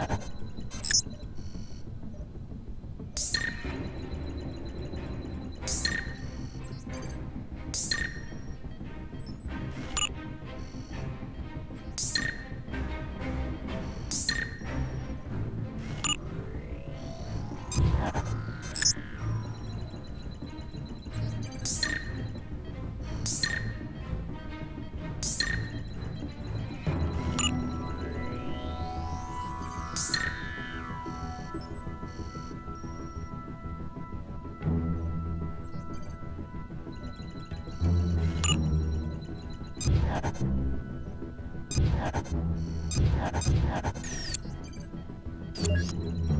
Yeah. Thank you.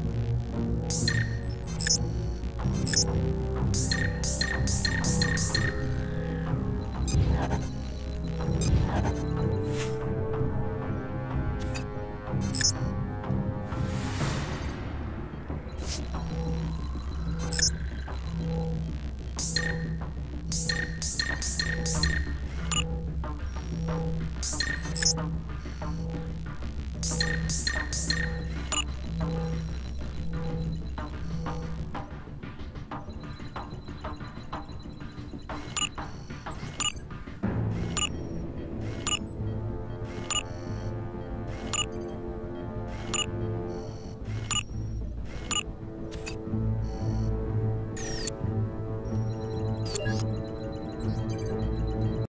Thanks.